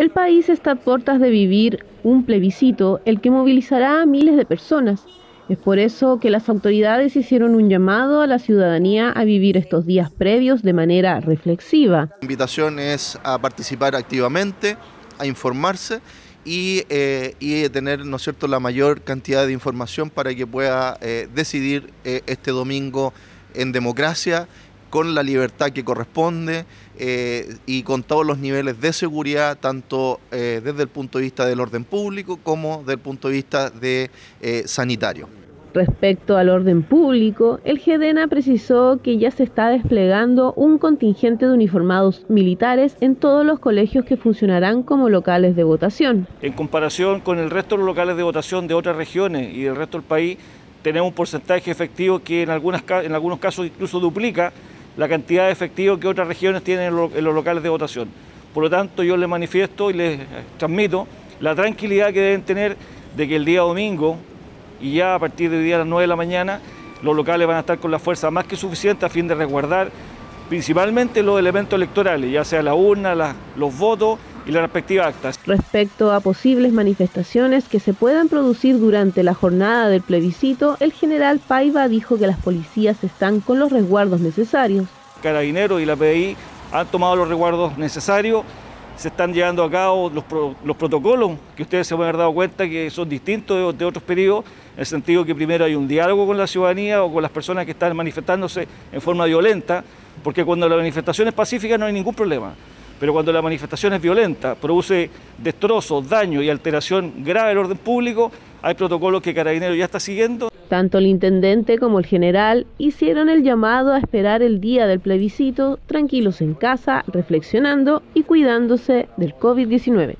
El país está a puertas de vivir un plebiscito, el que movilizará a miles de personas. Es por eso que las autoridades hicieron un llamado a la ciudadanía a vivir estos días previos de manera reflexiva. La invitación es a participar activamente, a informarse y, eh, tener ¿no es cierto? la mayor cantidad de información para que pueda eh, decidir eh, este domingo en democracia con la libertad que corresponde eh, y con todos los niveles de seguridad, tanto eh, desde el punto de vista del orden público como desde el punto de vista de eh, sanitario. Respecto al orden público, el GEDENA precisó que ya se está desplegando un contingente de uniformados militares en todos los colegios que funcionarán como locales de votación. En comparación con el resto de los locales de votación de otras regiones y del resto del país, tenemos un porcentaje efectivo que en, algunas, en algunos casos incluso duplica la cantidad de efectivo que otras regiones tienen en los locales de votación. Por lo tanto, yo les manifiesto y les transmito la tranquilidad que deben tener de que el día domingo y ya a partir del día a las 9 de la mañana los locales van a estar con la fuerza más que suficiente a fin de resguardar principalmente los elementos electorales, ya sea la urna, los votos y las respectivas actas. Respecto a posibles manifestaciones que se puedan producir durante la jornada del plebiscito, el general Paiva dijo que las policías están con los resguardos necesarios. Carabineros y la PDI han tomado los resguardos necesarios, se están llevando a cabo los, protocolos que ustedes se pueden haber dado cuenta que son distintos de, otros periodos, en el sentido que primero hay un diálogo con la ciudadanía o con las personas que están manifestándose en forma violenta, porque cuando la manifestación es pacífica no hay ningún problema. Pero cuando la manifestación es violenta, produce destrozos, daño y alteración grave del orden público, hay protocolos que Carabineros ya está siguiendo. Tanto el intendente como el general hicieron el llamado a esperar el día del plebiscito tranquilos en casa, reflexionando y cuidándose del COVID-19.